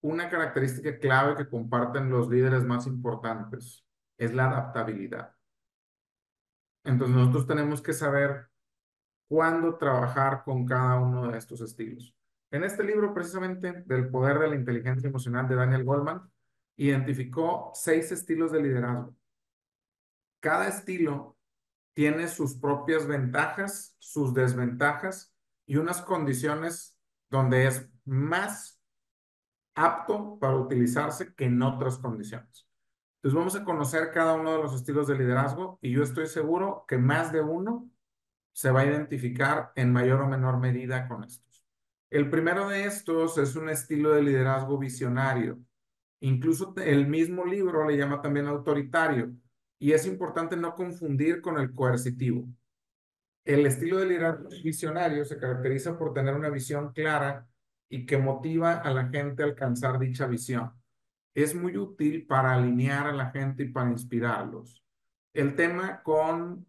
una característica clave que comparten los líderes más importantes es la adaptabilidad. Entonces nosotros tenemos que saber cuándo trabajar con cada uno de estos estilos. En este libro, precisamente, del poder de la inteligencia emocional de Daniel Goldman, identificó seis estilos de liderazgo. Cada estilo tiene sus propias ventajas, sus desventajas y unas condiciones donde es más apto para utilizarse que en otras condiciones. Entonces vamos a conocer cada uno de los estilos de liderazgo y yo estoy seguro que más de uno se va a identificar en mayor o menor medida con estos. El primero de estos es un estilo de liderazgo visionario. Incluso el mismo libro le llama también autoritario y es importante no confundir con el coercitivo. El estilo de liderazgo visionario se caracteriza por tener una visión clara y que motiva a la gente a alcanzar dicha visión. Es muy útil para alinear a la gente y para inspirarlos. El tema con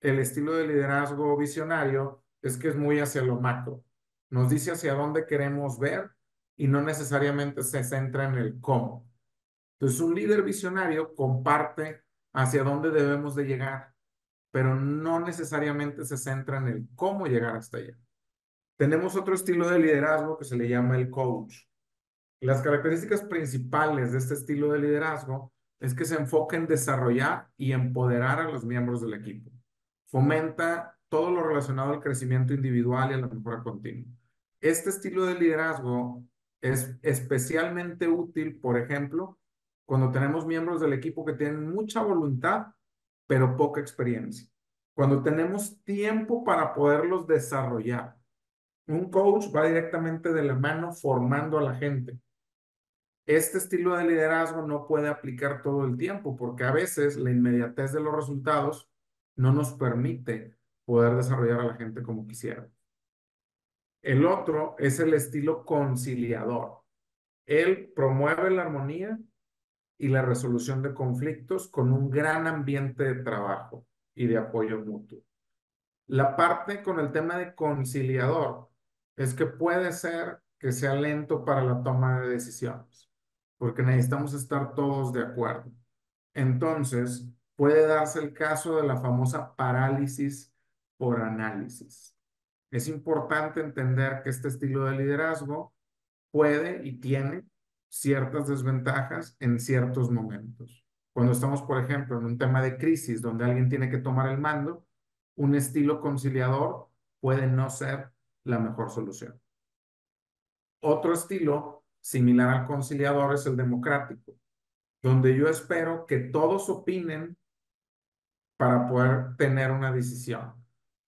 el estilo de liderazgo visionario es que es muy hacia lo macro. Nos dice hacia dónde queremos ver y no necesariamente se centra en el cómo. Entonces, un líder visionario comparte hacia dónde debemos de llegar, pero no necesariamente se centra en el cómo llegar hasta allá. Tenemos otro estilo de liderazgo que se le llama el coach. Las características principales de este estilo de liderazgo es que se enfoca en desarrollar y empoderar a los miembros del equipo. Fomenta todo lo relacionado al crecimiento individual y a la mejora continua. Este estilo de liderazgo es especialmente útil, por ejemplo, cuando tenemos miembros del equipo que tienen mucha voluntad, pero poca experiencia. Cuando tenemos tiempo para poderlos desarrollar. Un coach va directamente de la mano formando a la gente. Este estilo de liderazgo no puede aplicar todo el tiempo porque a veces la inmediatez de los resultados no nos permite poder desarrollar a la gente como quisiera. El otro es el estilo conciliador. Él promueve la armonía y la resolución de conflictos con un gran ambiente de trabajo y de apoyo mutuo. La parte con el tema de conciliador es que puede ser que sea lento para la toma de decisiones, porque necesitamos estar todos de acuerdo. Entonces, puede darse el caso de la famosa parálisis por análisis. Es importante entender que este estilo de liderazgo puede y tiene ciertas desventajas en ciertos momentos. Cuando estamos, por ejemplo, en un tema de crisis donde alguien tiene que tomar el mando, un estilo conciliador puede no ser la mejor solución. Otro estilo similar al conciliador es el democrático, donde yo espero que todos opinen para poder tener una decisión.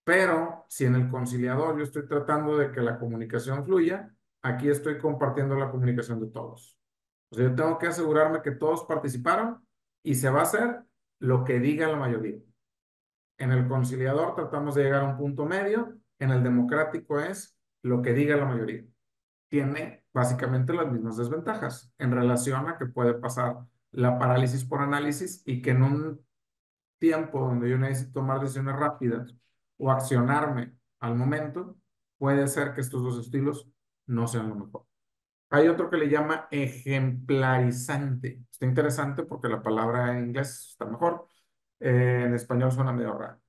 Pero si en el conciliador yo estoy tratando de que la comunicación fluya, aquí estoy compartiendo la comunicación de todos. O sea, yo tengo que asegurarme que todos participaron y se va a hacer lo que diga la mayoría. En el conciliador tratamos de llegar a un punto medio, en el democrático es lo que diga la mayoría. Tiene básicamente las mismas desventajas en relación a que puede pasar la parálisis por análisis y que en un tiempo donde yo necesito tomar decisiones rápidas o accionarme al momento, puede ser que estos dos estilos no sean lo mejor. Hay otro que le llama ejemplarizante. Está interesante porque la palabra en inglés está mejor. Eh, en español suena medio raro.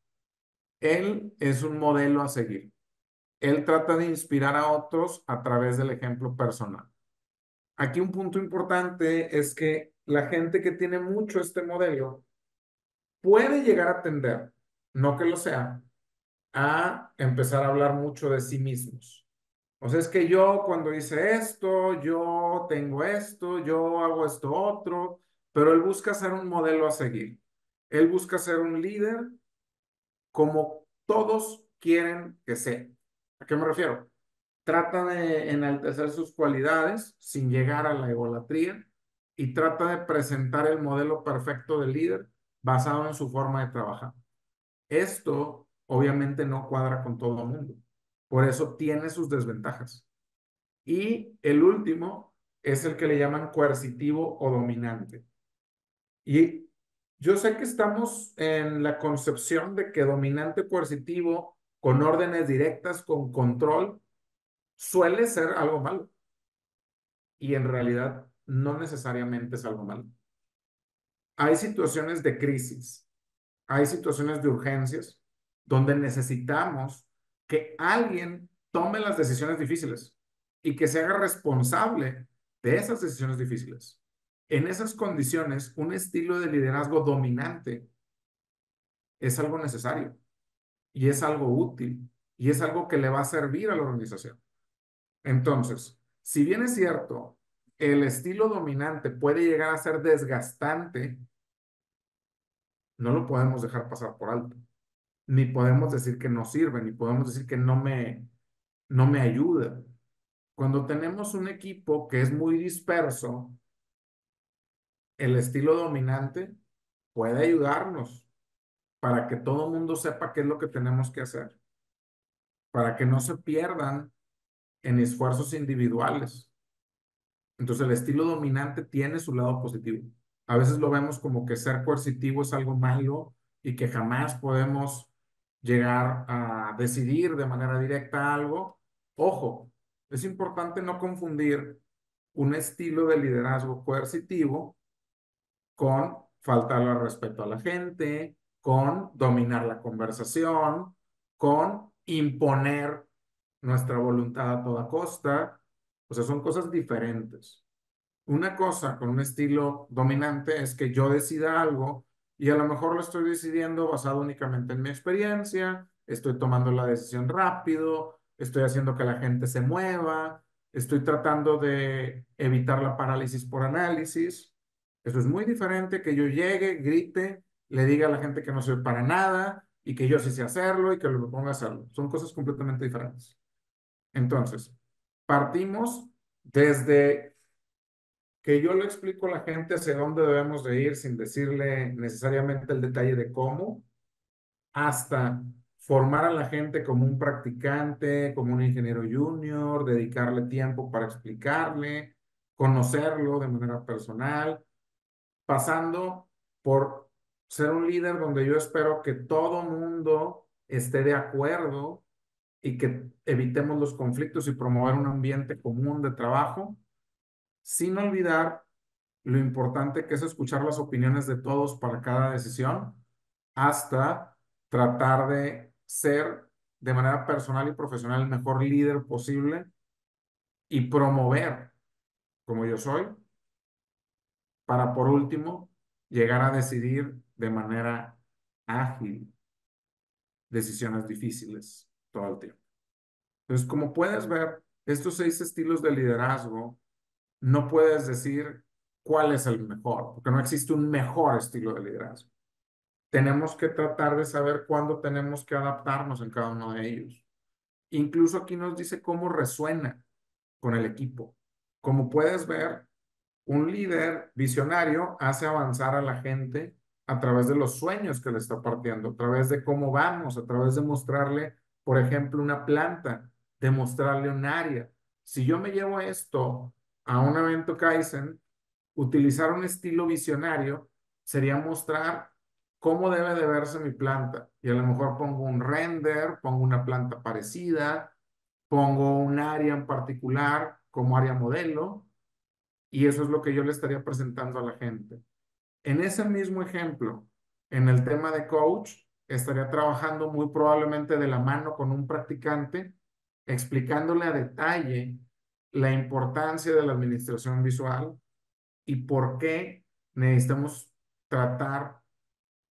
Él es un modelo a seguir. Él trata de inspirar a otros a través del ejemplo personal. Aquí un punto importante es que la gente que tiene mucho este modelo puede llegar a tender, no que lo sea, a empezar a hablar mucho de sí mismos. O sea, es que yo cuando hice esto, yo tengo esto, yo hago esto otro, pero él busca ser un modelo a seguir. Él busca ser un líder como todos quieren que sea. ¿A qué me refiero? Trata de enaltecer sus cualidades sin llegar a la egolatría y trata de presentar el modelo perfecto del líder basado en su forma de trabajar. Esto obviamente no cuadra con todo el mundo. Por eso tiene sus desventajas. Y el último es el que le llaman coercitivo o dominante. Y yo sé que estamos en la concepción de que dominante coercitivo con órdenes directas, con control, suele ser algo malo. y en realidad no necesariamente es algo malo. Hay situaciones de crisis, hay situaciones de urgencias donde necesitamos que alguien tome las decisiones difíciles y que se haga responsable de esas decisiones difíciles. En esas condiciones, un estilo de liderazgo dominante es algo necesario y es algo útil y es algo que le va a servir a la organización. Entonces, si bien es cierto, el estilo dominante puede llegar a ser desgastante, no lo podemos dejar pasar por alto. Ni podemos decir que no sirve, ni podemos decir que no me, no me ayuda. Cuando tenemos un equipo que es muy disperso, el estilo dominante puede ayudarnos para que todo el mundo sepa qué es lo que tenemos que hacer, para que no se pierdan en esfuerzos individuales. Entonces el estilo dominante tiene su lado positivo. A veces lo vemos como que ser coercitivo es algo malo y que jamás podemos llegar a decidir de manera directa algo. Ojo, es importante no confundir un estilo de liderazgo coercitivo con faltarle al respeto a la gente, con dominar la conversación, con imponer nuestra voluntad a toda costa. O sea, son cosas diferentes. Una cosa con un estilo dominante es que yo decida algo y a lo mejor lo estoy decidiendo basado únicamente en mi experiencia, estoy tomando la decisión rápido, estoy haciendo que la gente se mueva, estoy tratando de evitar la parálisis por análisis. Eso es muy diferente que yo llegue, grite, le diga a la gente que no soy para nada y que yo sí sé hacerlo y que lo ponga a hacerlo. Son cosas completamente diferentes. Entonces, partimos desde que yo le explico a la gente hacia dónde debemos de ir sin decirle necesariamente el detalle de cómo, hasta formar a la gente como un practicante, como un ingeniero junior, dedicarle tiempo para explicarle, conocerlo de manera personal, pasando por ser un líder donde yo espero que todo mundo esté de acuerdo y que evitemos los conflictos y promover un ambiente común de trabajo, sin olvidar lo importante que es escuchar las opiniones de todos para cada decisión, hasta tratar de ser de manera personal y profesional el mejor líder posible y promover, como yo soy, para por último llegar a decidir de manera ágil decisiones difíciles todo el tiempo. Entonces, como puedes ver, estos seis estilos de liderazgo, no puedes decir cuál es el mejor, porque no existe un mejor estilo de liderazgo. Tenemos que tratar de saber cuándo tenemos que adaptarnos en cada uno de ellos. Incluso aquí nos dice cómo resuena con el equipo. Como puedes ver, un líder visionario hace avanzar a la gente a través de los sueños que le está partiendo, a través de cómo vamos, a través de mostrarle, por ejemplo, una planta, de mostrarle un área. Si yo me llevo esto a un evento Kaizen, utilizar un estilo visionario sería mostrar cómo debe de verse mi planta. Y a lo mejor pongo un render, pongo una planta parecida, pongo un área en particular como área modelo, y eso es lo que yo le estaría presentando a la gente. En ese mismo ejemplo, en el tema de coach, estaría trabajando muy probablemente de la mano con un practicante, explicándole a detalle la importancia de la administración visual y por qué necesitamos tratar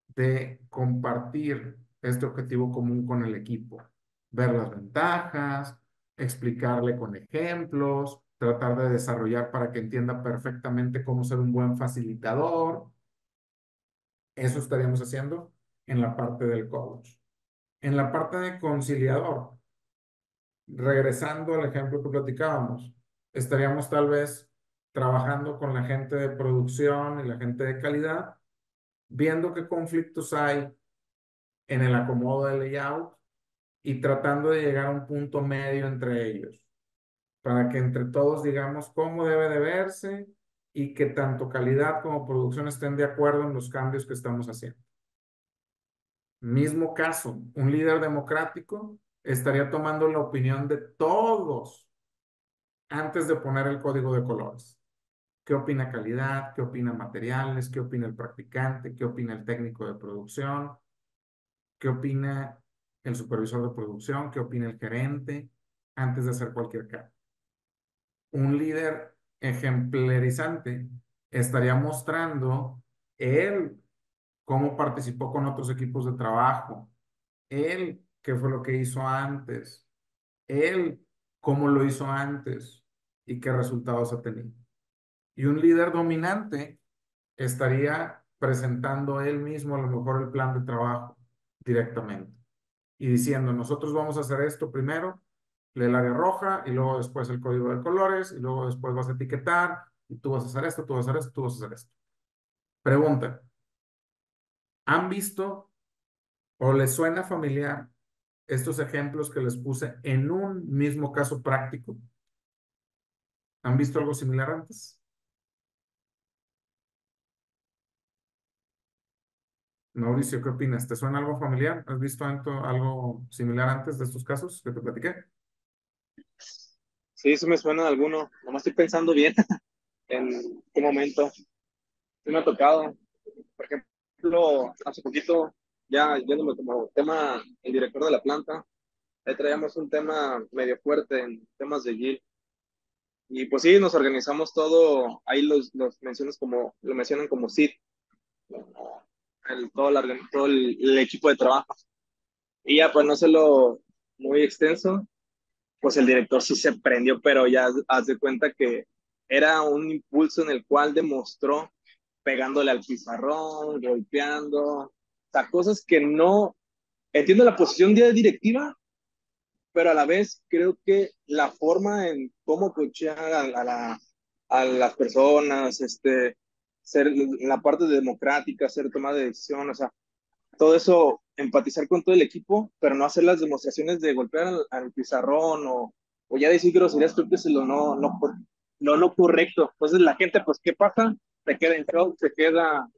de compartir este objetivo común con el equipo, ver las ventajas, explicarle con ejemplos, tratar de desarrollar para que entienda perfectamente cómo ser un buen facilitador. Eso estaríamos haciendo en la parte del coach. En la parte de conciliador, regresando al ejemplo que platicábamos, estaríamos tal vez trabajando con la gente de producción y la gente de calidad, viendo qué conflictos hay en el acomodo del layout y tratando de llegar a un punto medio entre ellos para que entre todos digamos cómo debe de verse y que tanto calidad como producción estén de acuerdo en los cambios que estamos haciendo. Mismo caso, un líder democrático estaría tomando la opinión de todos antes de poner el código de colores. ¿Qué opina calidad? ¿Qué opina materiales? ¿Qué opina el practicante? ¿Qué opina el técnico de producción? ¿Qué opina el supervisor de producción? ¿Qué opina el gerente? Antes de hacer cualquier cambio. Un líder ejemplarizante estaría mostrando él cómo participó con otros equipos de trabajo, él qué fue lo que hizo antes, él cómo lo hizo antes y qué resultados ha tenido. Y un líder dominante estaría presentando él mismo a lo mejor el plan de trabajo directamente y diciendo, nosotros vamos a hacer esto primero, el área roja y luego después el código de colores y luego después vas a etiquetar y tú vas a hacer esto, tú vas a hacer esto, tú vas a hacer esto. Pregunta, ¿han visto o les suena familiar estos ejemplos que les puse en un mismo caso práctico? ¿Han visto algo similar antes? Mauricio, ¿qué opinas? ¿Te suena algo familiar? ¿Has visto algo similar antes de estos casos que te platiqué? Sí, eso me suena de alguno. Nomás estoy pensando bien en qué momento. Sí me ha tocado. Por ejemplo, hace poquito, ya yéndome como tema el director de la planta, ahí traíamos un tema medio fuerte en temas de GIL. Y pues sí, nos organizamos todo, ahí los, los mencionas como, lo mencionan como SID, el, todo, todo el, equipo de trabajo. Y ya, pues no sé lo muy extenso, pues el director sí se prendió, pero ya haz de cuenta que era un impulso en el cual demostró pegándole al pizarrón, golpeando, o sea, cosas que no, entiendo la posición de directiva, pero a la vez creo que la forma en cómo cochear a, la, a las personas, este, ser la parte democrática, ser tomada de decisión, o sea, todo eso, empatizar con todo el equipo, pero no hacer las demostraciones de golpear al, pizarrón o, o, ya decir groserías, creo que es lo no, no, no correcto. Entonces la gente, pues, ¿qué pasa? Se queda en shock, se queda,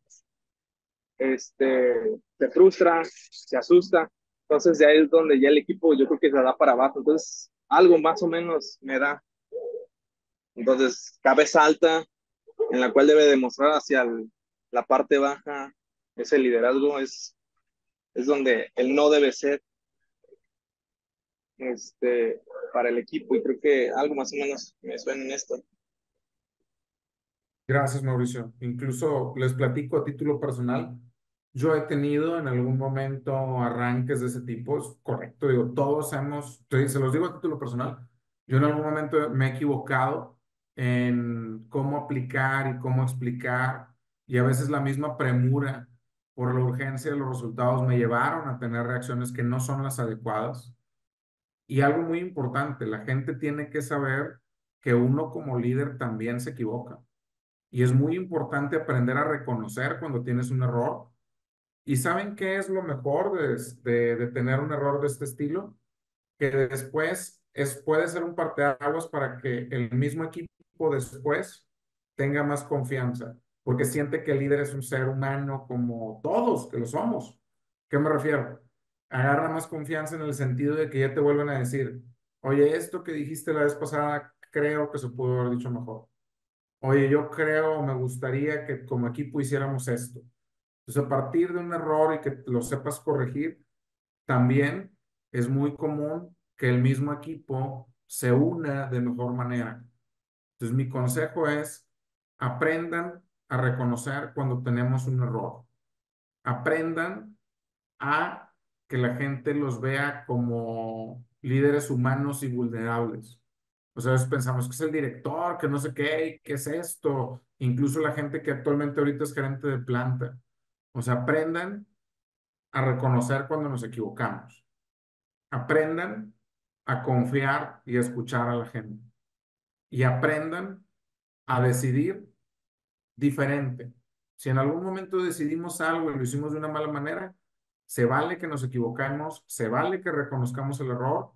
este, se frustra, se asusta. Entonces ahí es donde ya el equipo yo creo que se da para abajo. Entonces algo más o menos me da. Entonces, cabeza alta, en la cual debe demostrar hacia la parte baja ese liderazgo, es es donde el no debe ser este, para el equipo y creo que algo más o menos me suena en esto. Gracias, Mauricio. Incluso les platico a título personal. Yo he tenido en algún momento arranques de ese tipo, es correcto, digo, todos hemos, se los digo a título personal, yo en algún momento me he equivocado en cómo aplicar y cómo explicar y a veces la misma premura por la urgencia de los resultados me llevaron a tener reacciones que no son las adecuadas. Y algo muy importante, la gente tiene que saber que uno como líder también se equivoca. Y es muy importante aprender a reconocer cuando tienes un error. ¿Y saben qué es lo mejor de, tener un error de este estilo? Que después es, puede ser un parteaguas para que el mismo equipo después tenga más confianza porque siente que el líder es un ser humano como todos, que lo somos. ¿Qué me refiero? Agarra más confianza en el sentido de que ya te vuelven a decir, oye, esto que dijiste la vez pasada, creo que se pudo haber dicho mejor. Oye, yo creo, me gustaría que como equipo hiciéramos esto. Entonces, a partir de un error y que lo sepas corregir, también es muy común que el mismo equipo se una de mejor manera. Entonces, mi consejo es, aprendan a reconocer cuando tenemos un error. Aprendan a que la gente los vea como líderes humanos y vulnerables. O sea, pensamos que es el director, que no sé qué, qué es esto. Incluso la gente que actualmente ahorita es gerente de planta. O sea, aprendan a reconocer cuando nos equivocamos. Aprendan a confiar y a escuchar a la gente. Y aprendan a decidir diferente. Si en algún momento decidimos algo y lo hicimos de una mala manera, se vale que nos equivocamos, se vale que reconozcamos el error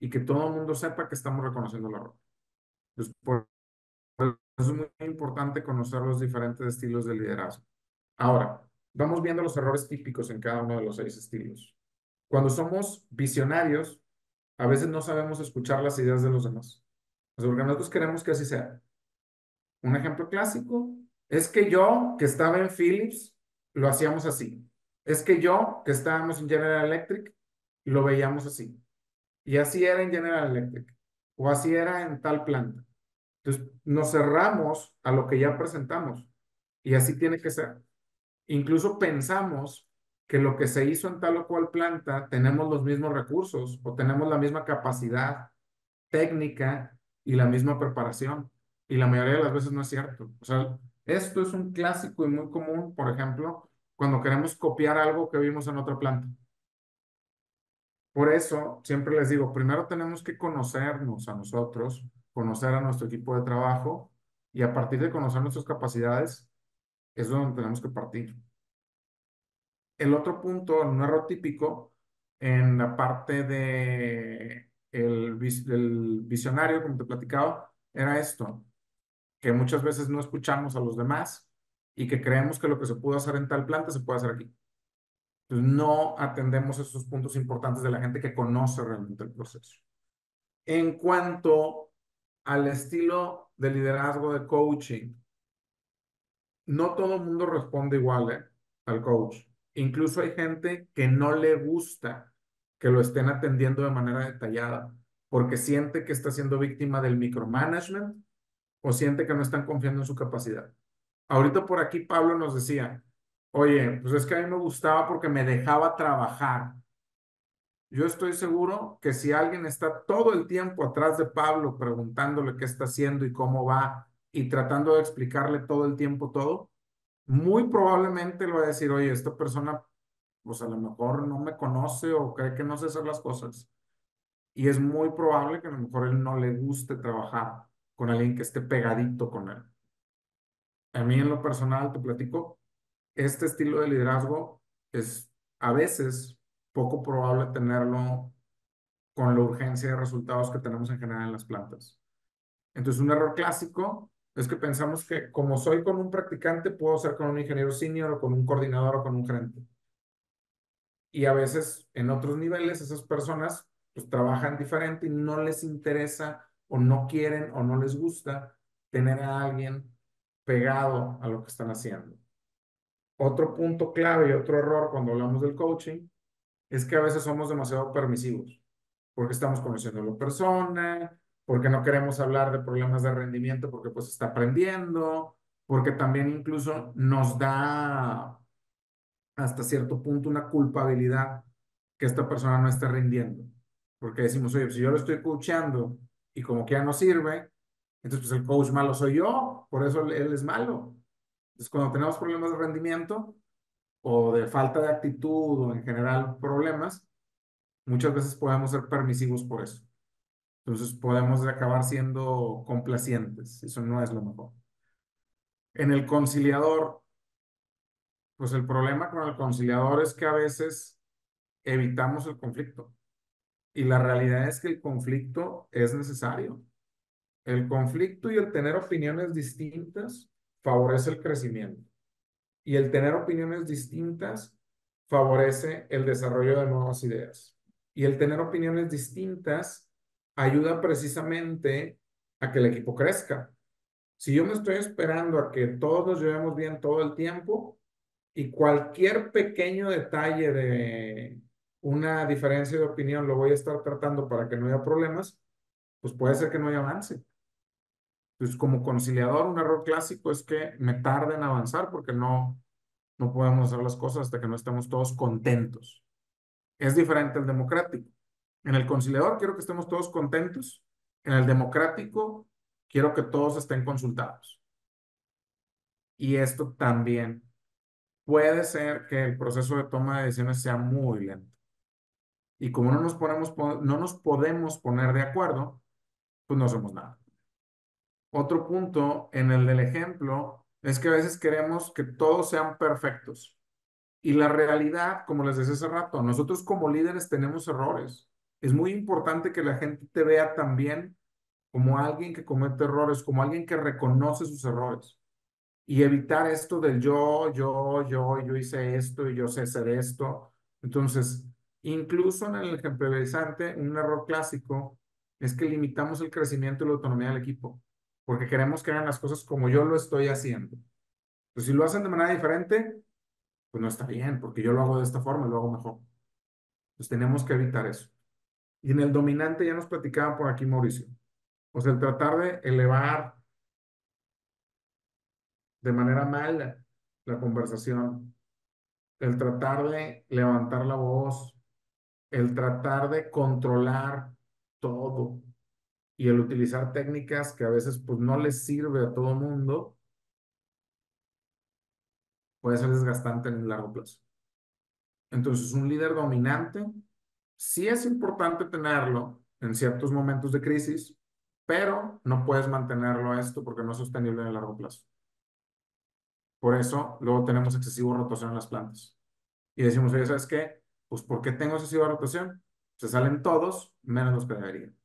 y que todo el mundo sepa que estamos reconociendo el error. Entonces, por eso es muy importante conocer los diferentes estilos de liderazgo. Ahora, vamos viendo los errores típicos en cada uno de los seis estilos. Cuando somos visionarios, a veces no sabemos escuchar las ideas de los demás. Sea, porque nosotros queremos que así sea. Un ejemplo clásico es que yo, que estaba en Philips, lo hacíamos así. Es que yo, que estábamos en General Electric, lo veíamos así. Y así era en General Electric. O así era en tal planta. Entonces, nos cerramos a lo que ya presentamos. Y así tiene que ser. Incluso pensamos que lo que se hizo en tal o cual planta tenemos los mismos recursos o tenemos la misma capacidad técnica y la misma preparación. Y la mayoría de las veces no es cierto. O sea, esto es un clásico y muy común, por ejemplo, cuando queremos copiar algo que vimos en otra planta. Por eso, siempre les digo, primero tenemos que conocernos a nosotros, conocer a nuestro equipo de trabajo y a partir de conocer nuestras capacidades, es donde tenemos que partir. El otro punto, un error típico en la parte de el, del visionario, como te platicaba, era esto, que muchas veces no escuchamos a los demás y que creemos que lo que se pudo hacer en tal planta se puede hacer aquí. Entonces, no atendemos esos puntos importantes de la gente que conoce realmente el proceso. En cuanto al estilo de liderazgo de coaching, no todo el mundo responde igual ¿eh? al coach. Incluso hay gente que no le gusta que lo estén atendiendo de manera detallada porque siente que está siendo víctima del micromanagement o siente que no están confiando en su capacidad. Ahorita por aquí Pablo nos decía, oye, pues es que a mí me gustaba porque me dejaba trabajar. Yo estoy seguro que si alguien está todo el tiempo atrás de Pablo preguntándole qué está haciendo y cómo va y tratando de explicarle todo el tiempo todo, muy probablemente le va a decir, oye, esta persona, pues a lo mejor no me conoce o cree que no sé hacer las cosas. Y es muy probable que a lo mejor él no le guste trabajar con alguien que esté pegadito con él. A mí en lo personal, te platico, este estilo de liderazgo es a veces poco probable tenerlo con la urgencia de resultados que tenemos en general en las plantas. Entonces, un error clásico es que pensamos que como soy con un practicante, puedo ser con un ingeniero senior o con un coordinador o con un gerente. Y a veces en otros niveles esas personas pues trabajan diferente y no les interesa o no quieren o no les gusta tener a alguien pegado a lo que están haciendo. Otro punto clave y otro error cuando hablamos del coaching es que a veces somos demasiado permisivos porque estamos conociendo a la persona, porque no queremos hablar de problemas de rendimiento porque pues está aprendiendo, porque también incluso nos da hasta cierto punto una culpabilidad que esta persona no esté rindiendo. Porque decimos, oye, si yo lo estoy coachando y como que ya no sirve, entonces pues el coach malo soy yo, por eso él es malo. Entonces cuando tenemos problemas de rendimiento o de falta de actitud o en general problemas, muchas veces podemos ser permisivos por eso. Entonces podemos acabar siendo complacientes. Eso no es lo mejor. En el conciliador, pues el problema con el conciliador es que a veces evitamos el conflicto. Y la realidad es que el conflicto es necesario. El conflicto y el tener opiniones distintas favorece el crecimiento. Y el tener opiniones distintas favorece el desarrollo de nuevas ideas. Y el tener opiniones distintas ayuda precisamente a que el equipo crezca. Si yo me estoy esperando a que todos nos llevemos bien todo el tiempo y cualquier pequeño detalle de una diferencia de opinión lo voy a estar tratando para que no haya problemas, pues puede ser que no haya avance. Entonces, como conciliador, un error clásico es que me tarde en avanzar porque no, no podemos hacer las cosas hasta que no estemos todos contentos. Es diferente el democrático. En el conciliador quiero que estemos todos contentos. En el democrático quiero que todos estén consultados. Y esto también puede ser que el proceso de toma de decisiones sea muy lento. Y como no nos, ponemos, no nos podemos poner de acuerdo, pues no hacemos nada. Otro punto en el del ejemplo es que a veces queremos que todos sean perfectos. Y la realidad, como les decía hace rato, nosotros como líderes tenemos errores es muy importante que la gente te vea también como alguien que comete errores, como alguien que reconoce sus errores. Y evitar esto del yo, yo, yo, yo hice esto y yo sé hacer esto. Entonces, incluso en el ejemplarizante, un error clásico es que limitamos el crecimiento y la autonomía del equipo, porque queremos que hagan las cosas como yo lo estoy haciendo. Pues si lo hacen de manera diferente, pues no está bien, porque yo lo hago de esta forma y lo hago mejor. Pues tenemos que evitar eso. Y en el dominante ya nos platicaba por aquí Mauricio. O sea, el tratar de elevar de manera mala la conversación, el tratar de levantar la voz, el tratar de controlar todo y el utilizar técnicas que a veces pues no les sirve a todo mundo, puede ser desgastante en el largo plazo. Entonces, un líder dominante sí es importante tenerlo en ciertos momentos de crisis, pero no puedes mantenerlo esto porque no es sostenible en el largo plazo. Por eso, luego tenemos excesiva rotación en las plantas. Y decimos, oye, ¿sabes qué? Pues, ¿por qué tengo excesiva rotación? Se salen todos, menos los que deberían.